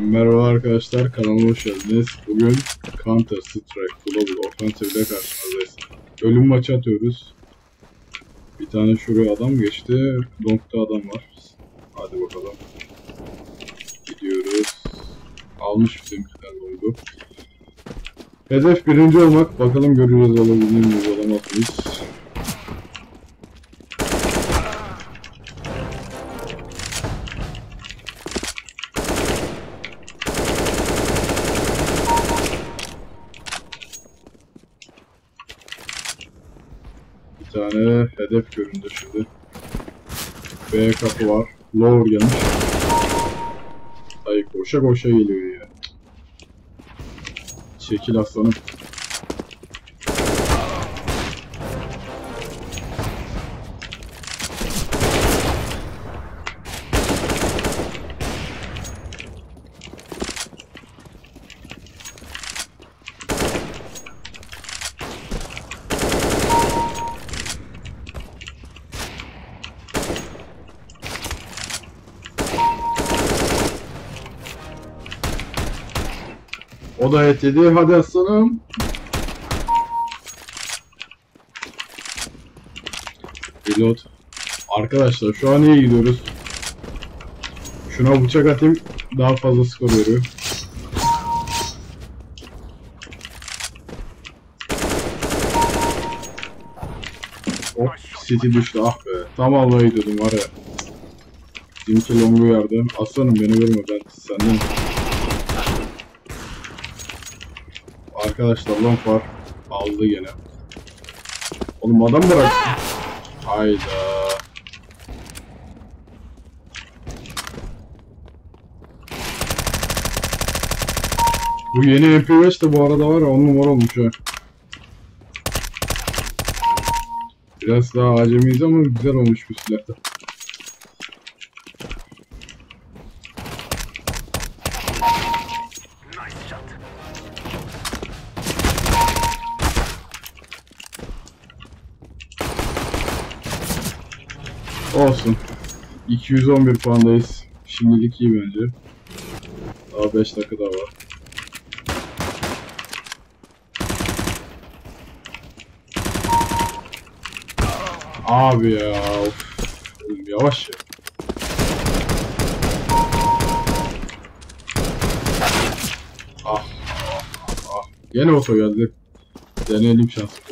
Merhaba arkadaşlar, kanalıma hoş geldiniz. Bugün Counter Strike Global Offensive ile karşınızdayız. Ölüm maçı atıyoruz. Bir tane şuraya adam geçti. Long'da adam var. Hadi bakalım. Gidiyoruz. Almış bizimkiler Long'u. Hedef birinci olmak. Bakalım göreceğiz alabildiğimiz olamaz mıyız? Tane hedef göründü şimdi. B kapı var. Lower gelmiş. Ay koşa koşa geliyor ya. Çekil aslanım. O da et yedi. Hadi aslanım. Reload. Arkadaşlar şu an iyi gidiyoruz. Şuna bıçak atayım. Daha fazla skor veriyor. Hop City düştü ah be. Tam Allah'a gidiyordum var ya. Bizimki longu yardı. Aslanım beni vurma ben senden. Arkadaşlar long var. Aldı gene. Oğlum adam bırak. Hayda. Bu yeni MP5 de bu arada var ya 10 numara olmuş ha. Biraz daha acemiyiz ama güzel olmuş bu silah Olsun. 211 puandayız. Şimdilik iyi bence. Daha 5 dakika daha var. Abi ya. Of. Oğlum yavaş ya. Ah. Ah. ah. Gene oto geldi. Deneyelim şansı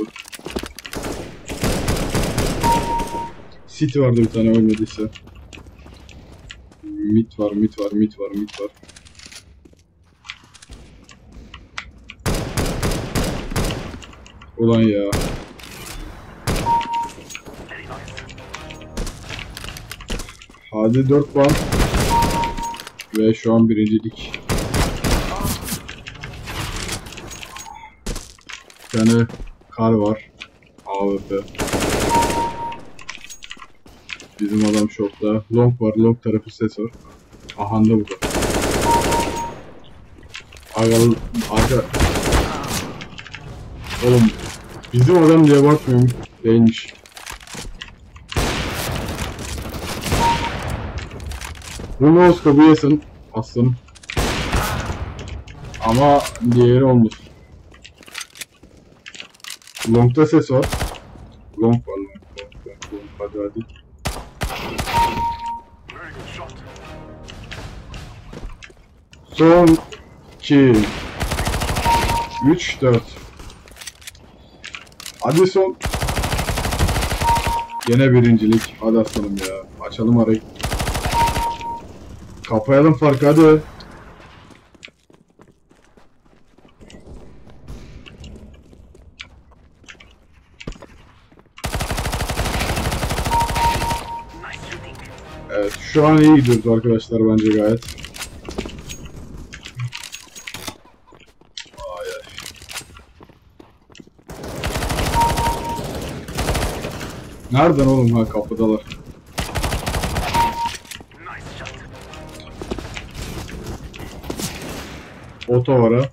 City vardı bir tane ölmediyse. Mit var, mit var, mit var, mit var. Ulan ya. Hadi 4 puan. Ve şu an birincilik. Bir tane kar var. AWP. Bizim adam şokta. Long var. Long tarafı ses var. Ahanda burada. Aga, aga. Oğlum bizim adam diye bakmıyorum. Değilmiş. Bu Moskova yesin aslanım. Ama diğeri olmuş. Long'da ses var. Long var. Long, long, long, long. Hadi hadi. Son 2 3 4 Hadi son Yine birincilik. Hadi aslanım ya. Açalım arayı. Kapayalım farkı hadi. Evet şu an iyi gidiyoruz arkadaşlar bence gayet. Nereden oğlum ha kapıdalar. Oto var ha.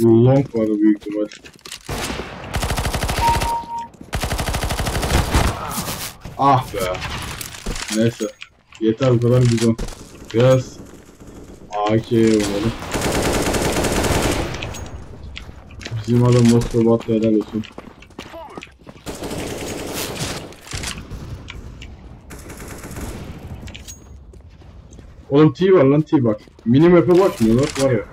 Long var büyük ihtimal. Ah be. Neyse. Yeter bu kadar bizon. Biraz AK'ye oynayalım. Bizim adam attı helal olsun. Oğlum T var lan T bak. Minimap'e bakmıyorlar var ya.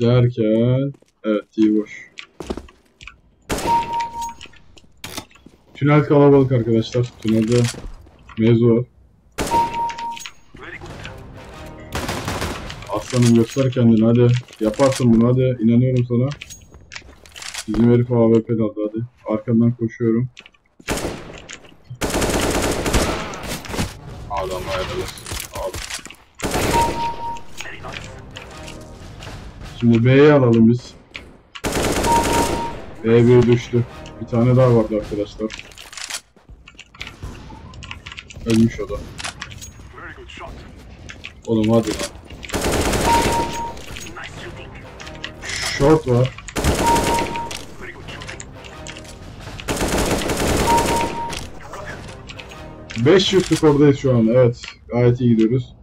Derken evet T boş. Tünel kalabalık arkadaşlar. Tünelde mevzu var. Aslanım göster kendini hadi. Yaparsın bunu hadi. İnanıyorum sana. Bizim herif AWP'de aldı hadi. Arkandan koşuyorum. Adam ayrılır. Aldım. Şimdi B'yi alalım biz. B1 düştü. Bir tane daha vardı arkadaşlar. Ölmüş o da. Oğlum hadi lan. Short var. ...500 skordayız şu an. Evet. Gayet iyi gidiyoruz.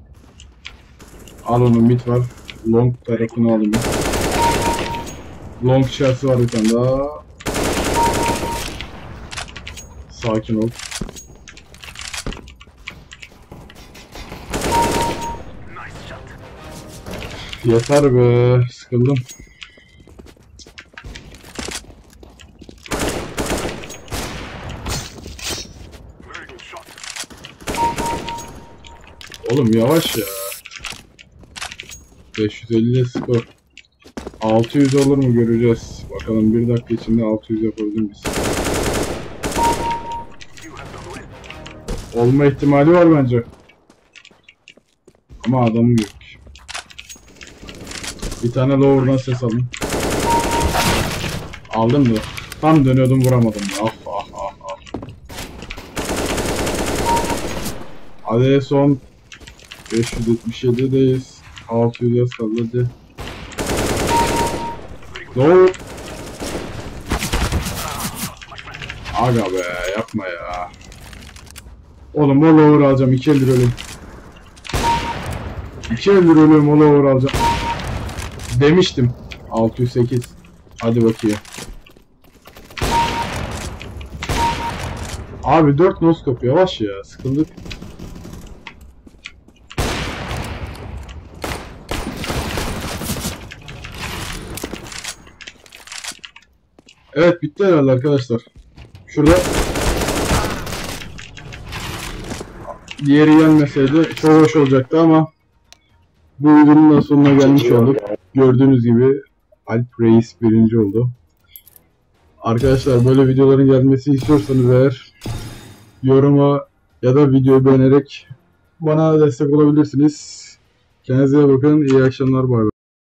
Al onu mid var. Long tarafını alayım. Long şartı var bir tane daha. Sakin ol. Yeter be. Sıkıldım. Oğlum yavaş ya. 550 skor. 600 olur mu göreceğiz. Bakalım bir dakika içinde 600 yapabilir miyiz? Olma ihtimali var bence. Ama adamı yok. Bir tane lower'dan ses alın. Aldım da. Tam dönüyordum vuramadım. Ah ah ah ah. Hadi son 577'deyiz. 600 yaz kaldı hadi. Lower. Aga be yapma ya. Oğlum o lower alacağım. 2 eldir ölüm. 2 eldir ölüm o lower alacağım. Demiştim. 608. Hadi bakayım. Abi 4 noskop yavaş ya. Sıkıldık. Evet bitti herhalde arkadaşlar. Şurada diğeri gelmeseydi çok hoş olacaktı ama bu videonun da sonuna gelmiş olduk. Gördüğünüz gibi Alp Reis birinci oldu. Arkadaşlar böyle videoların gelmesini istiyorsanız eğer yoruma ya da videoyu beğenerek bana destek olabilirsiniz. Kendinize bakın. İyi akşamlar. Bay bay.